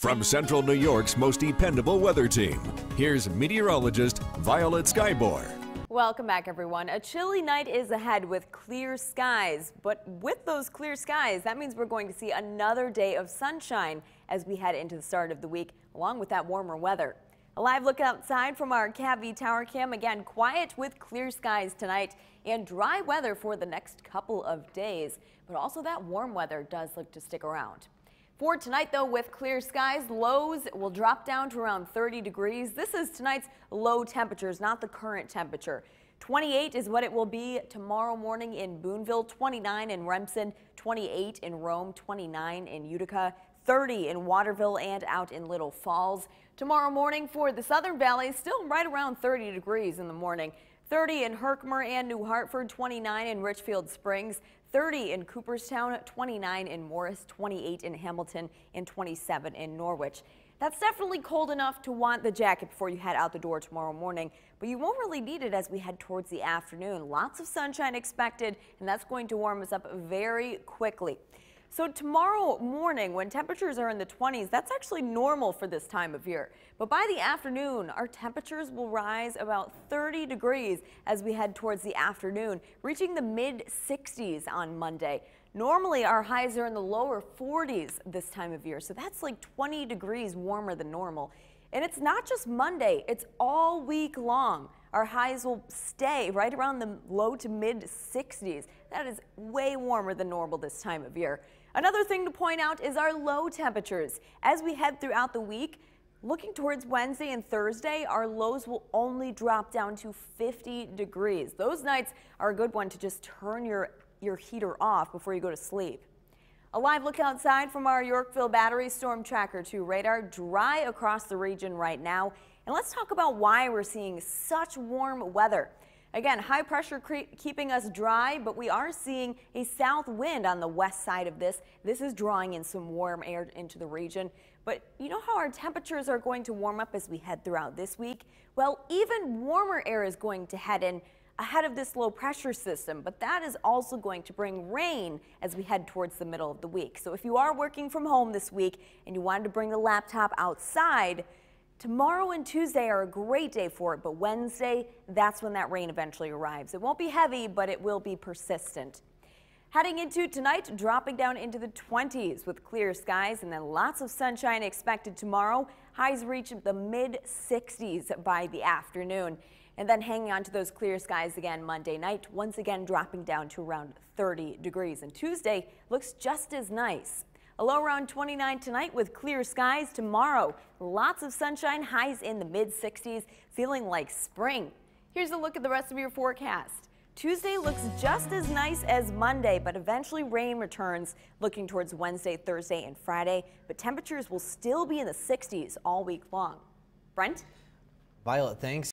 From Central New York's most dependable weather team, here's meteorologist Violet Scibior. Welcome back, everyone. A chilly night is ahead with clear skies. But with those clear skies, that means we're going to see another day of sunshine as we head into the start of the week, along with that warmer weather. A live look outside from our CATV Tower Cam. Again, quiet with clear skies tonight and dry weather for the next couple of days. But also that warm weather does look to stick around. For tonight, though, with clear skies, lows will drop down to around 30 degrees. This is tonight's low temperatures, not the current temperature. 28 is what it will be tomorrow morning in Boonville, 29 in Remsen, 28 in Rome, 29 in Utica, 30 in Waterville and out in Little Falls. Tomorrow morning for the Southern Valley, still right around 30 degrees in the morning. 30 in Herkimer and New Hartford, 29 in Richfield Springs, 30 in Cooperstown, 29 in Morris, 28 in Hamilton, and 27 in Norwich. That's definitely cold enough to want the jacket before you head out the door tomorrow morning, but you won't really need it as we head towards the afternoon. Lots of sunshine expected, and that's going to warm us up very quickly. So tomorrow morning, when temperatures are in the 20s, that's actually normal for this time of year. But by the afternoon, our temperatures will rise about 30 degrees as we head towards the afternoon, reaching the mid 60s on Monday. Normally, our highs are in the lower 40s this time of year, so that's like 20 degrees warmer than normal. And it's not just Monday, it's all week long. Our highs will stay right around the low to mid 60s. That is way warmer than normal this time of year. Another thing to point out is our low temperatures. As we head throughout the week, looking towards Wednesday and Thursday, our lows will only drop down to 50 degrees. Those nights are a good one to just turn your, your heater off before you go to sleep. A live look outside from our Yorkville Battery Storm Tracker 2 radar, dry across the region right now. And let's talk about why we're seeing such warm weather. Again, high pressure keeping us dry, but we are seeing a south wind on the west side of this. This is drawing in some warm air into the region. But you know how our temperatures are going to warm up as we head throughout this week? Well, even warmer air is going to head in ahead of this low pressure system, but that is also going to bring rain as we head towards the middle of the week. So if you are working from home this week and you wanted to bring the laptop outside, Tomorrow and Tuesday are a great day for it, but Wednesday, that's when that rain eventually arrives. It won't be heavy, but it will be persistent. Heading into tonight, dropping down into the 20s with clear skies and then lots of sunshine expected tomorrow. Highs reach the mid 60s by the afternoon. And then hanging on to those clear skies again Monday night, once again dropping down to around 30 degrees. And Tuesday looks just as nice. A low around 29 tonight with clear skies tomorrow. Lots of sunshine, highs in the mid 60s, feeling like spring. Here's a look at the rest of your forecast. Tuesday looks just as nice as Monday, but eventually rain returns looking towards Wednesday, Thursday, and Friday. But temperatures will still be in the 60s all week long. Brent? Violet, thanks.